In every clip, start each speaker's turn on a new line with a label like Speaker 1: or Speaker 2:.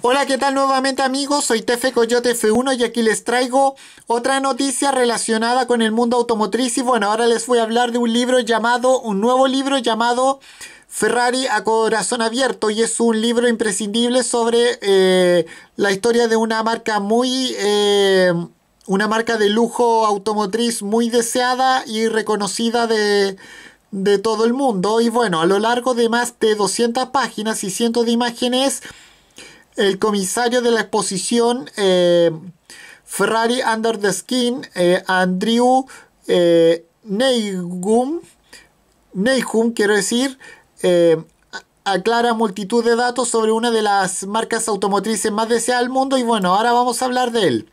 Speaker 1: Hola, ¿qué tal nuevamente amigos? Soy Tefe Coyote F1 y aquí les traigo otra noticia relacionada con el mundo automotriz y bueno, ahora les voy a hablar de un libro llamado, un nuevo libro llamado Ferrari a corazón abierto y es un libro imprescindible sobre eh, la historia de una marca muy... Eh, una marca de lujo automotriz muy deseada y reconocida de, de todo el mundo. Y bueno, a lo largo de más de 200 páginas y cientos de imágenes el comisario de la exposición eh, Ferrari Under the Skin, eh, Andrew eh, Neigum, quiero decir, eh, aclara multitud de datos sobre una de las marcas automotrices más deseadas del mundo y bueno, ahora vamos a hablar de él.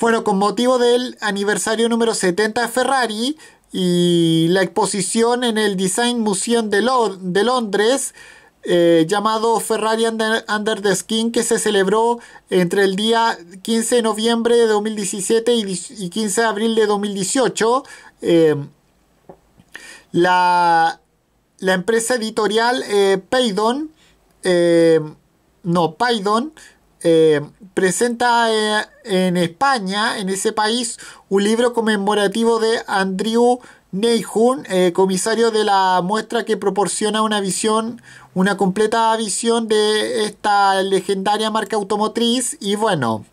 Speaker 1: Bueno, con motivo del aniversario número 70 de Ferrari y la exposición en el Design Museum de, de Londres, eh, llamado Ferrari Under, the Skin que se celebró entre el día 15 de noviembre de 2017 y, 15 de abril de 2018. Eh, la, la, empresa editorial eh, Paydon, no, Paydon, presenta en España, en ese país, un libro conmemorativo de Andrew Neihun, comisario de la muestra que proporciona una visión, una completa visión de esta legendaria marca automotriz. Y bueno,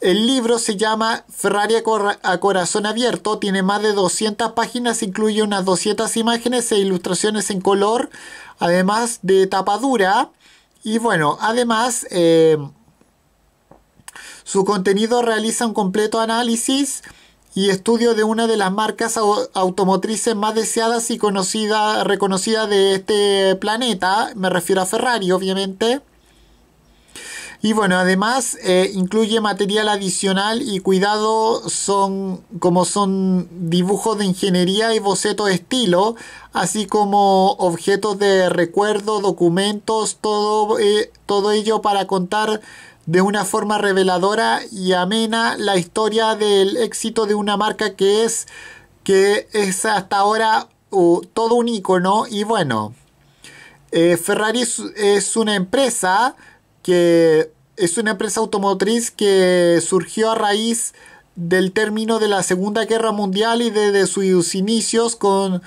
Speaker 1: el libro se llama Ferrari a corazón abierto, tiene más de 200 páginas, incluye unas 200 imágenes e ilustraciones en color, además de tapadura. Y bueno, además eh, su contenido realiza un completo análisis y estudio de una de las marcas automotrices más deseadas y conocida, reconocidas de este planeta. Me refiero a Ferrari, obviamente. Y bueno, además eh, incluye material adicional y cuidado son como son dibujos de ingeniería y bocetos de estilo, así como objetos de recuerdo, documentos, todo, eh, todo ello para contar de una forma reveladora y amena la historia del éxito de una marca que es, que es hasta ahora todo un icono y bueno, eh, Ferrari es, una empresa que es una empresa automotriz que surgió a raíz del término de la Segunda Guerra Mundial y desde sus inicios con,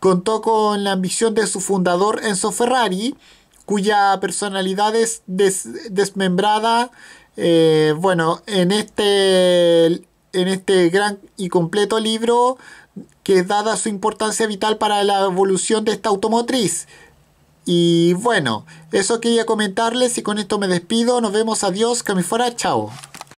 Speaker 1: contó con la ambición de su fundador Enzo Ferrari cuya personalidad es desmembrada. Eh, bueno, en este, en este gran y completo libro que dada su importancia vital para la evolución de esta automotriz. Y bueno, eso quería comentarles y con esto me despido. Nos vemos, adiós, que me fuera, chao.